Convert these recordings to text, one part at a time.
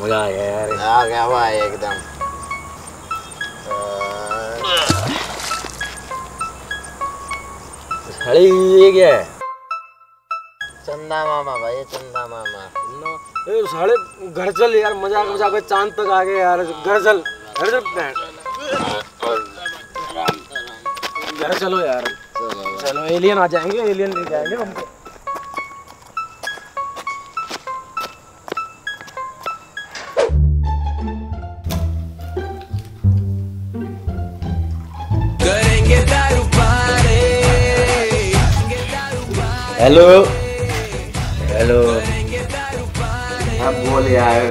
मज़ा आ गया यार। आ गया भाई एकदम। साले ये क्या है चंदा मामा भाई चंदा मामा। ए साले घर चल यार मज़ाक मज़ाक में चाँद तक आ गए यार घर चल घर चल। घर चलो यार चलो एलियन आ जाएँगे एलियन ले जाएँगे हमको। हेलो हेलो हाँ बोल यार।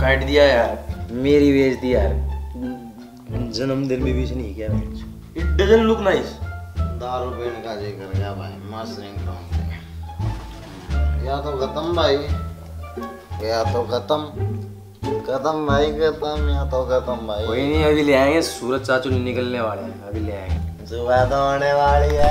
काट दिया यार। मेरी बेइज्जती यार। जन्मदिन में भी नहीं किया इट डजंट लुक नाइस दारू पीने का जी कर गया भाई। मस्त पे या तो खत्म भाई। या तो खत्म। खत्म भाई खत्म। या तो खत्म भाई। कोई नहीं अभी ले आएँगे। सूरज चाचू नहीं निकलने वाले हैं। अभी ले आएँगे। सुबह तो होने वाली है।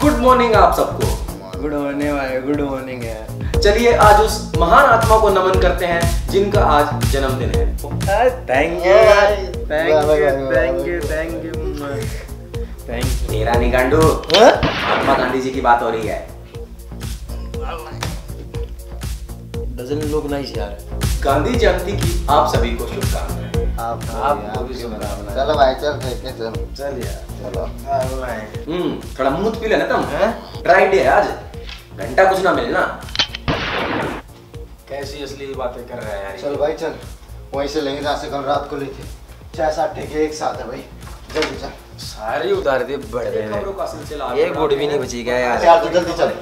गुड मॉर्निंग आप सबको। गुड मॉर्निंग भाई गुड मॉर्निंग है। चलिए आज उस महान आत्मा को नमन करते हैं जिनका आज जन्मदिन है। Thank you thank you thank you thank you thank तेरा नहीं महात्मा गांधी जी की बात हो रही है। डजन लोग नाइस यार। गांधी जयंती की आप सभी को शुभकामनाएँ। आप आपको भी शुभकामनाएँ। चलो भाई चल फेंके चल। चल यार। चलो। हम्म थोड़ा मूत पी लेना तुम। ड्राई डे है आज। घंटा कुछ ना मिलना कैसी असली बातें कर रहा है यार चल भाई चल। वहीं से लेंगे जहाँ से कल रात को ली थी। छह सात ठेके एक साथ है भाई। जल्दी चल। सारे उतार दे बढ़ रहे हैं। एक गुड़ भी नहीं बची गया यार यार तो जल्दी चल।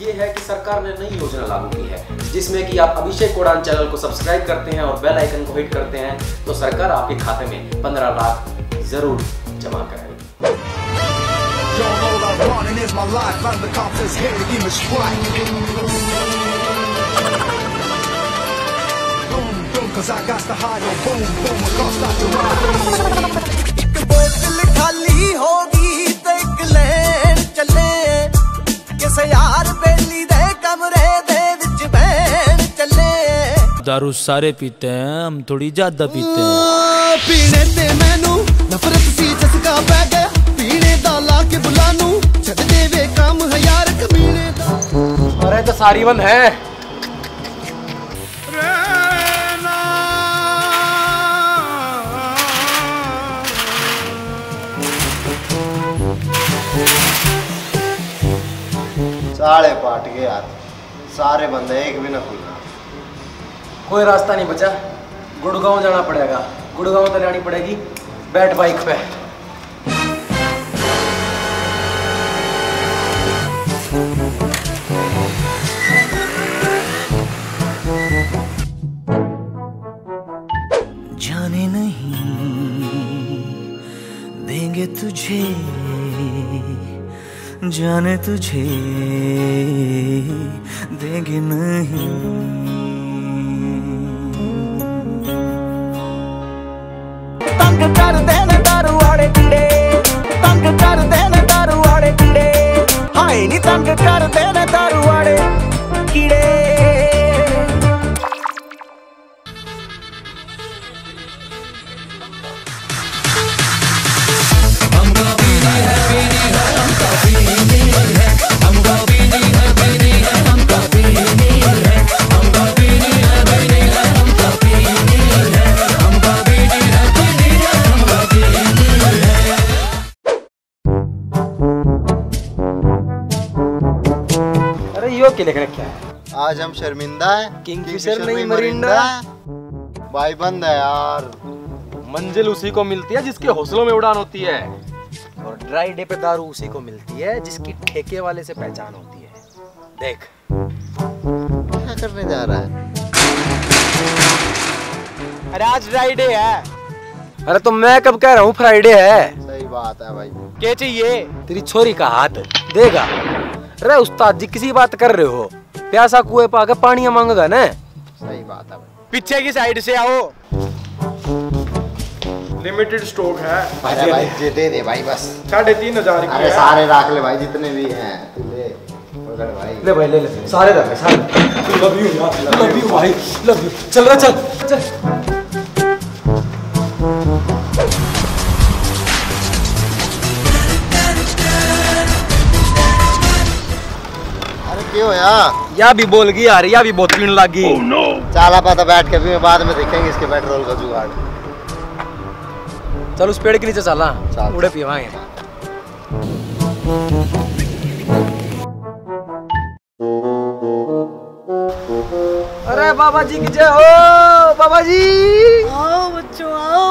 ये है कि सरकार ने नई योजना लागू की है जिसमें कि आप अभिषेक कोडान चैनल को सब्सक्राइब करते हैं और बेल आइकन को हिट करते हैं तो सरकार आपके खाते में 15 लाख ज़रूर जमा कराएगी cause I got the high, boom, boom, across the ride. दारू सारे पीते हैं हम थोड़ी ज़्यादा पीते हैं। मैनू नफरत सी पै गया। पीने दा ला के बुलानू काम यार कमीने अरे तो सारी बंद है। साले पाट के यार। सारे बंदे एक भी ना खुल कोई रास्ता नहीं बचा। गुड़गांव जाना पड़ेगा। गुड़गांव तो जानी पड़ेगी। बैट बाइक पे। जाने नहीं। देंगे तुझे। जाने तुझे। देंगे नहीं। ਤੰਗ ਕਰਦੇ ਨੇ ਦਾਰੂ ਵਾਲੇ ਕੀੜੇ ਤੰਗ ਕਰਦੇ ਨੇ ਦਾਰੂ ਵਾਲੇ ਕੀੜੇ ਹਾਏ ਨੀ ਤੰਗ ਕਰਦੇ ਨੇ ਦਾਰੂ ਵਾਲੇ ਕੀੜੇ आज हम शर्मिंदा है। किंगफिशर नहीं मरिंडा। भाई बंद है यार। मंजिल उसी को मिलती है जिसके हौसलों में उड़ान होती है। और ड्राई डे पे दारू उसी को मिलती है जिसकी ठेके वाले से पहचान होती है। देख। क्या करने जा रहा है? अरे आज ड्राई डे है। अरे तो मैं कब कह रहा हूँ फ्राइडे है। सही बात है भाई। क्या चाहिए? तेरी छोरी का हाथ। देगा। अरे उस्ताद जी किसी बात कर रहे हो? प्यासा कुएँ पा के पानी मांगेगा ना। सही बात है पीछे की साइड से आओ। लिमिटेड स्टॉक है। अरे भाई जे दे दे भाई बस। साढ़े तीन हज़ार अरे सारे रख ले भाई जितने भी हैं। तू ले पकड़ भाई। ले भाई ले ले। सारे रख ले सारे। लव यू यार लव यू भाई। लव यू चल रहा चल चल। अरे क्यों होया या भी बोल गई यार या भी बहुत पीने लगी। चाला पाता बैठ के भी बाद में देखेंगे इसके पेट्रोल का जुगाड़। चल उस पेड़ के नीचे चला उड़े पीवाएँगे अरे बाबा जी की जय हो बाबा जी आओ बच्चों आओ।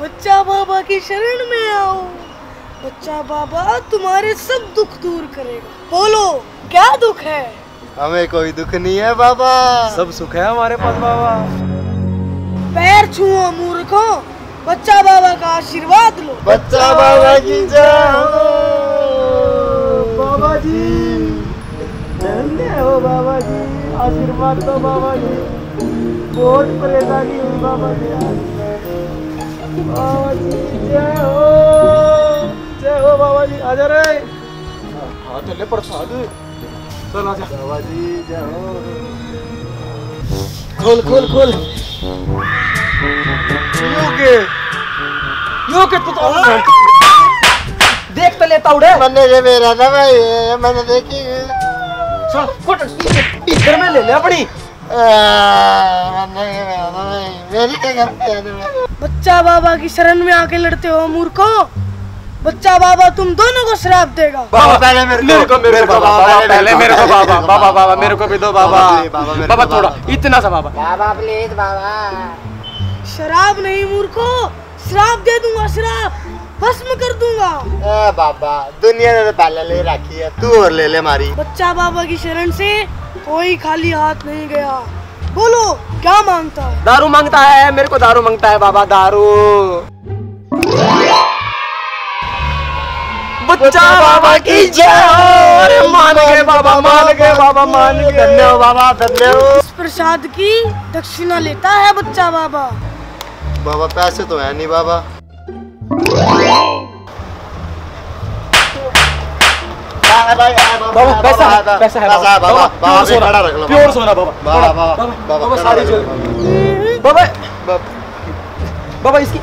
बच्चा बाबा की शरण में आओ। बच्चा बाबा तुम्हारे सब दुख दूर करेगा। बोलो क्या दुख है? हमें कोई दुख नहीं है बाबा। सब सुख है हमारे पास बाबा। पैर छुओ मूर्खों। बच्चा बाबा का आशीर्वाद लो। बच्चा बाबा की जय हो। बाबा जी। धन्य हो बाबा जी। आशीर्वाद दो बाबा जी। बहुत परेशानी हुई बाबा जी। बाबा जी जय हो। हो बाबा जी आजा रे। हाँ तो ले प्रसाद चल आजा बाबा जी जय हो। खोल खोल खोल। योगे। योगे तू तो देख तो लेता उड़े मैंने ये मेरा ना भाई मैंने देखी। चल फट इधर में ले ले अपनी। मैंने ये मेरा ना भाई मेरी क्या गलती है तुम्हें बच्चा बाबा की शरण में आके लड़ते हो मूर्खों बच्चा बाबा तुम दोनों को श्राप देगा। बाबा पहले मेरे मेरे को मेरे को बाबा पहले मेरे को बाबा बाबा बाबा मेरे को भी दो बाबा बाबा, थोड़ा इतना सा बाबा। बाबा प्लीज़ बाबा। शराब नहीं मूर्खों। श्राप दे दूँगा श्राप। भस्म कर दूँगा। ए बाबा दुनिया ने तो पहले ले रखी है। तू और ले ले मारी। बच्चा बाबा की शरण से कोई खाली हाथ नहीं गया। बोलो क्या माँगता है? दारू माँगता है मेरे को दारू माँगता है बाबा दारू। बच्चा बाबा की जय। मान गए बाबा मान गए बाबा मान गए। धन्य बाबा धन्य इस प्रसाद की दक्षिणा लेता है बच्चा बाबा। बाबा पैसे तो है नहीं बाबा। बाबा पैसा है पैसा है बाबा। बाबा सोना रख लो। प्योर सोना बाबा। बाबा बाबा बाबा बाबा बाबा खड़ा सारी। बाबा बाबा बाबा इसकी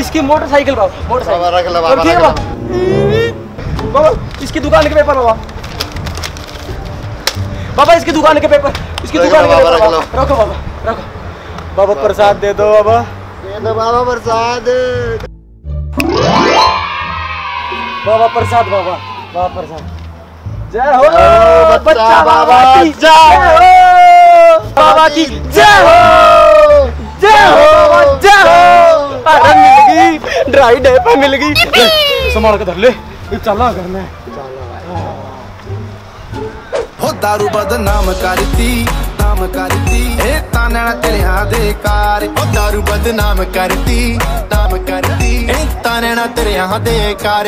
इसकी मोटरसाइकिल बाबा मोटरसाइकिल। बाबा रख लो, बाबा बाबा इसकी दुकान के पेपर बाबा। बाबा इसकी दुकान के पेपर इसकी दुकान के पेपर रखो बाबा। रखो बाबा प्रसाद दे दो बाबा। ये तो बाबा प्रसाद। बाबा प्रसाद बाबा बाबा प्रसाद। जय हो बच्चा बाबा की जय हो। बाबा की जय हो। जय हो। जय हो अरे मिल गई ड्राई डाइपर मिल गई। संभाल के धर ले। चला घर में। हो दारू बदनाम करती नाम करती। ए ताना तेरे हाथ कार। हो दारू बदनाम करती नाम करती। ए ताना तेरे हाथ कार।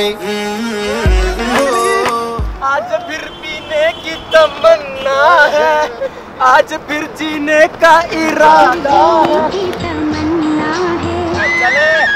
आज फिर पीने की तमन्ना है। आज फिर जीने का इरादा है।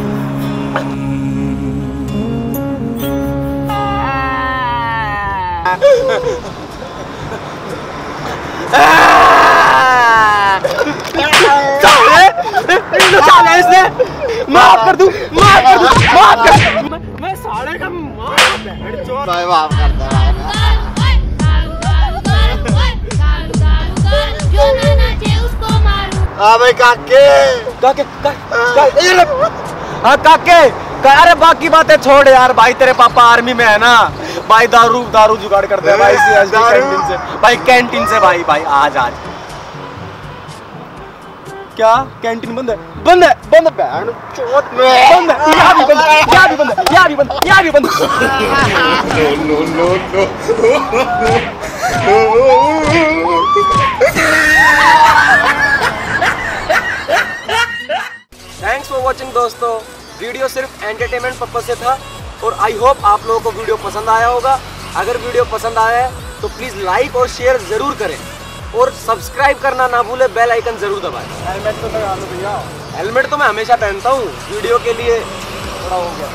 माफ़ कर दूँ माफ़ कर दूँ माफ़ कर मैं, मैं साले का मार बैठ जो भाई माफ़ कर दे भाई। हाँ भाई काके काके। हाँ काके अरे बाकी बातें छोड़ यार भाई तेरे पापा आर्मी में है ना भाई दारू दारू जुगाड़ करते हैं भाई सी दारू? कैंटीन से भाई कैंटीन से भाई भाई आज आज क्या? कैंटीन बंद है। बंद है, बंद बहन। चोट, बंद है यहाँ भी बंद है, यहाँ भी बंद है, यहाँ भी बंद यहाँ भी बंद है। थैंक्स फॉर वॉचिंग दोस्तों। वीडियो सिर्फ़ एंटरटेनमेंट पर्पज से था, और आई होप आप लोगों को वीडियो पसंद आया होगा। अगर वीडियो पसंद आया है तो प्लीज़ लाइक और शेयर ज़रूर करें। और सब्सक्राइब करना ना भूले बेल आइकन ज़रूर दबाए। हेलमेट तो लगा लो भैया हेलमेट तो मैं हमेशा पहनता हूँ वीडियो के लिए थोड़ा हो गया।